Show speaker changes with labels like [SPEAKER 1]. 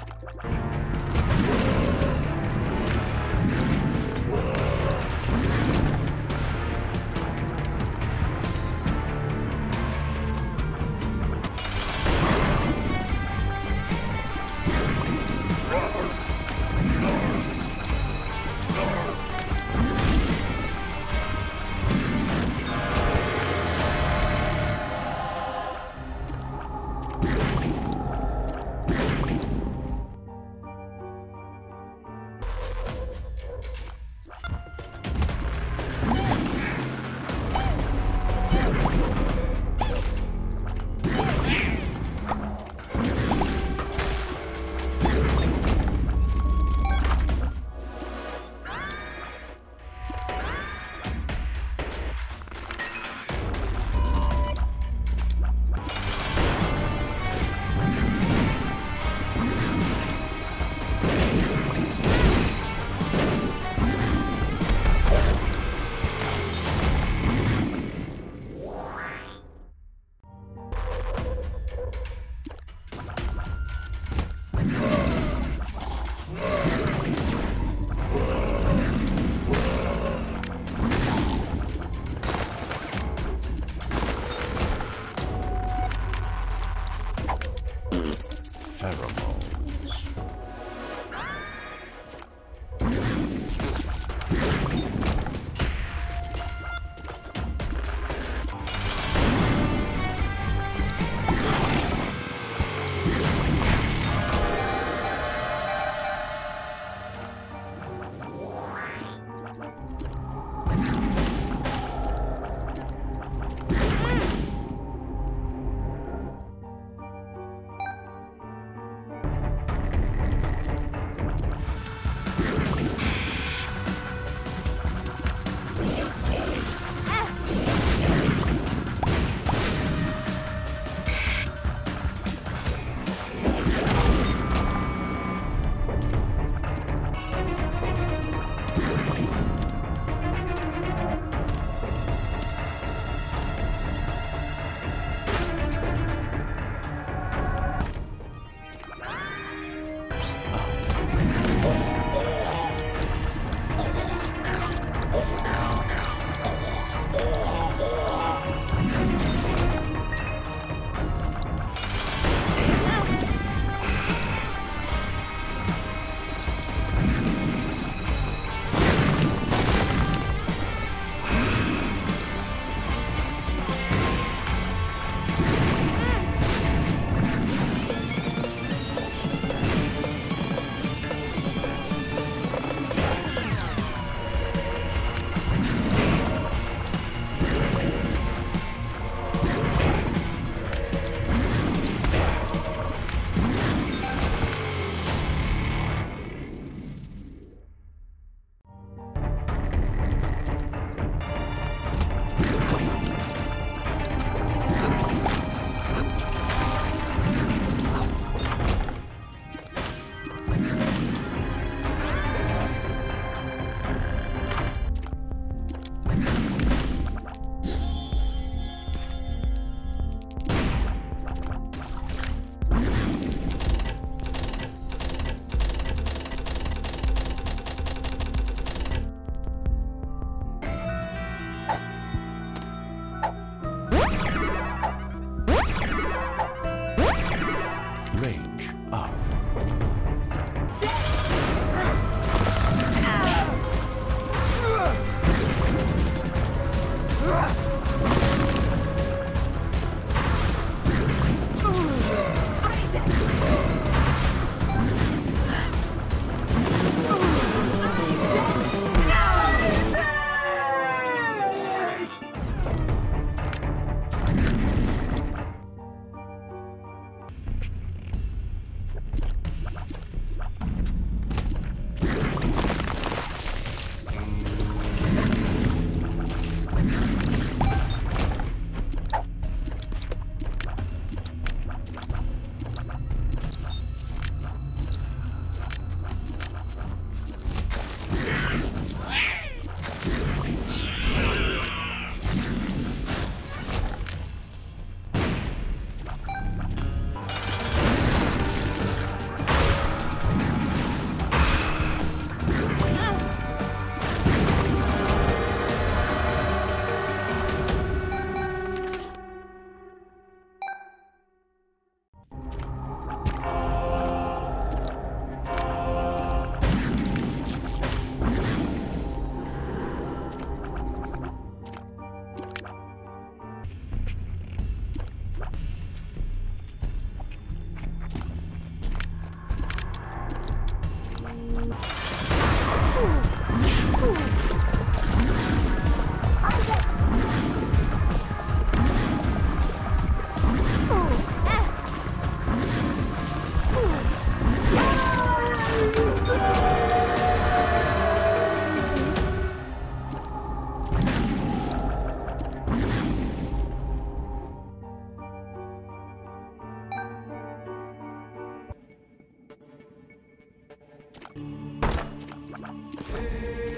[SPEAKER 1] Thank you.
[SPEAKER 2] Hey.